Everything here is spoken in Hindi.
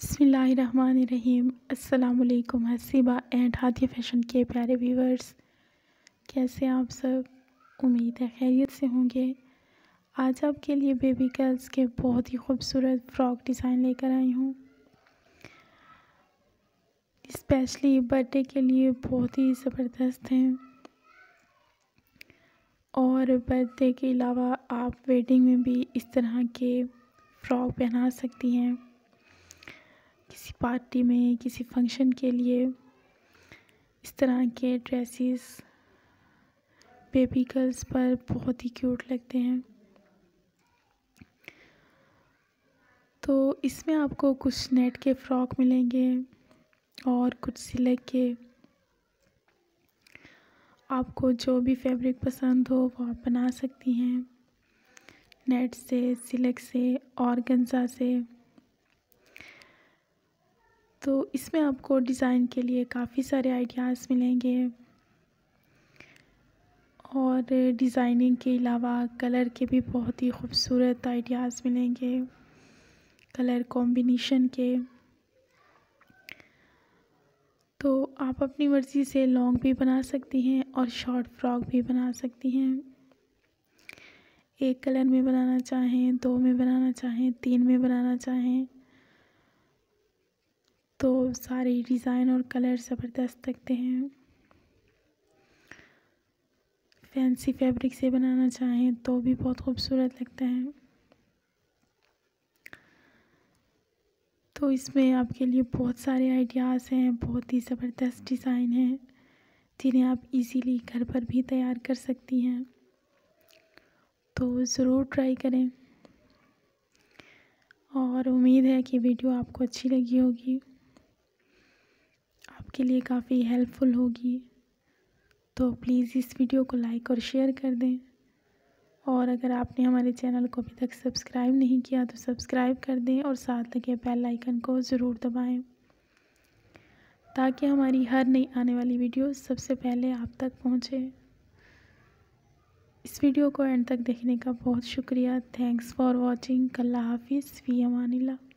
बसमीम अल्लाम हसीबा एंड हाथी फ़ैशन के प्यारे व्यूवर्स कैसे आप सब? उम्मीद है खैरियत से होंगे। आज आपके लिए बेबी गर्ल्स के बहुत ही खूबसूरत फ्रॉक डिज़ाइन लेकर आई हूँ। स्पेशली बर्थडे के लिए बहुत ही ज़बरदस्त हैं। और बर्थडे के अलावा आप वेडिंग में भी इस तरह के फ़्रॉक पहना सकती हैं। किसी पार्टी में, किसी फ़ंक्शन के लिए, इस तरह के ड्रेसेस बेबी गर्ल्स पर बहुत ही क्यूट लगते हैं। तो इसमें आपको कुछ नेट के फ्रॉक मिलेंगे और कुछ सिलक के। आपको जो भी फैब्रिक पसंद हो, वो आप बना सकती हैं। नेट से सिलक से, और गंजा से। तो इसमें आपको डिज़ाइन के लिए काफ़ी सारे आइडियाज़ मिलेंगे। और डिज़ाइनिंग के अलावा कलर के भी बहुत ही खूबसूरत आइडियाज़ मिलेंगे, कलर कॉम्बिनेशन के। तो आप अपनी मर्ज़ी से लॉन्ग भी बना सकती हैं और शॉर्ट फ्रॉक भी बना सकती हैं। एक कलर में बनाना चाहें, दो में बनाना चाहें, तीन में बनाना चाहें तो सारे डिज़ाइन और कलर ज़बरदस्त लगते हैं। फैंसी फैब्रिक से बनाना चाहें तो भी बहुत खूबसूरत लगता है। तो इसमें आपके लिए बहुत सारे आइडियाज़ हैं, बहुत ही ज़बरदस्त डिज़ाइन हैं, जिन्हें आप इजीली घर पर भी तैयार कर सकती हैं। तो ज़रूर ट्राई करें। और उम्मीद है कि वीडियो आपको अच्छी लगी होगी। आपके लिए काफ़ी हेल्पफुल होगी। तो प्लीज़ इस वीडियो को लाइक और शेयर कर दें। और अगर आपने हमारे चैनल को अभी तक सब्सक्राइब नहीं किया तो सब्सक्राइब कर दें और साथ लगे बेल आइकन को ज़रूर दबाएँ। ताकि हमारी हर नई आने वाली वीडियो सबसे पहले आप तक पहुँचे। इस वीडियो को एंड तक देखने का बहुत शुक्रिया। थैंक्स फॉर वॉचिंग अल्लाह हाफिज़। फ़ी अमानिल्लाह।